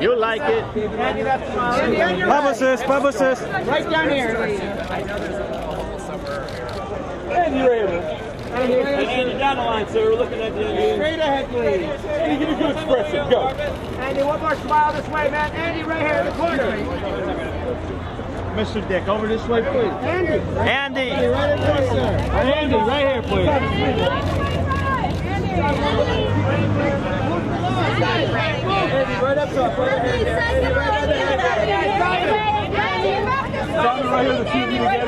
You like it. Publicist, publicist. Right down here. Andy Raven. Andy, down the line, sir. We're looking at the Andy. Straight ahead, please. Andy, give me a good expression. Go. Andy, one more smile this way, man. Andy, right here in the corner. Mr. Dick, over this way, please. Andy. Andy. Right in. Andy, right here, please. heavy, right up top. Right right under right here. To see front. you right